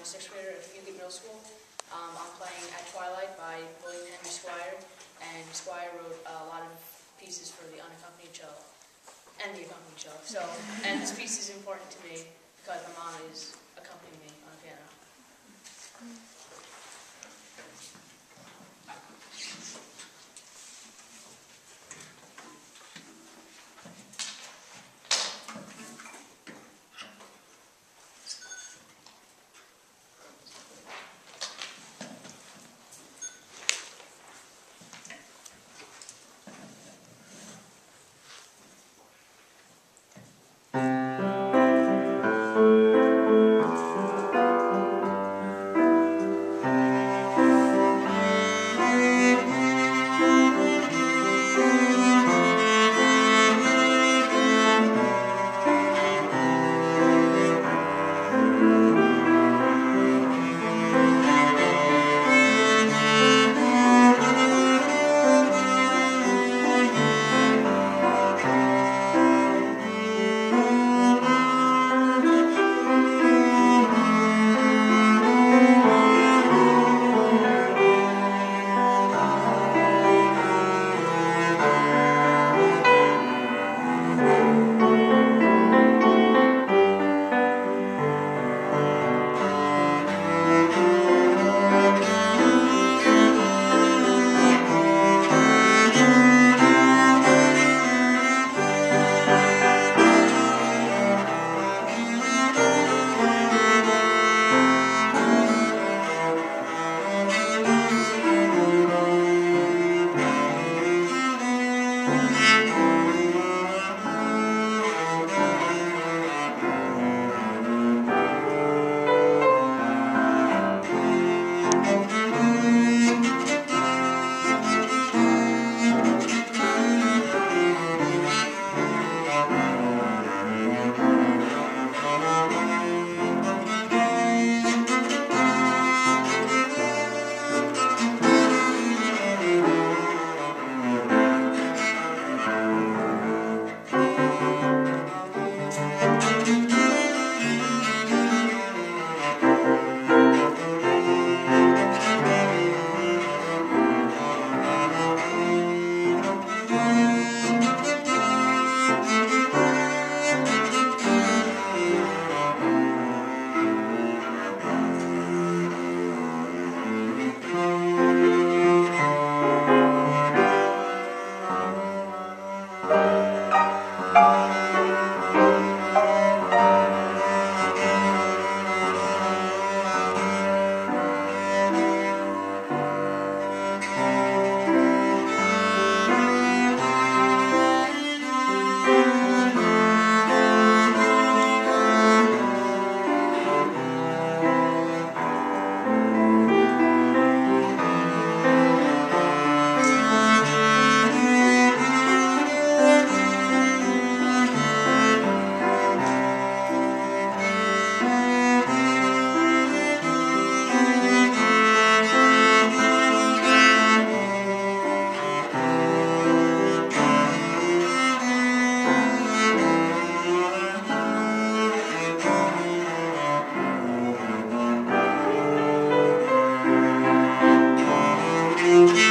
I'm a sixth grader at Fugett Middle School. Um, I'm playing At Twilight by William Henry Squire, and Squire wrote a lot of pieces for the unaccompanied cello and the accompanied cello. So, and this piece is important All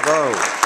Bravo.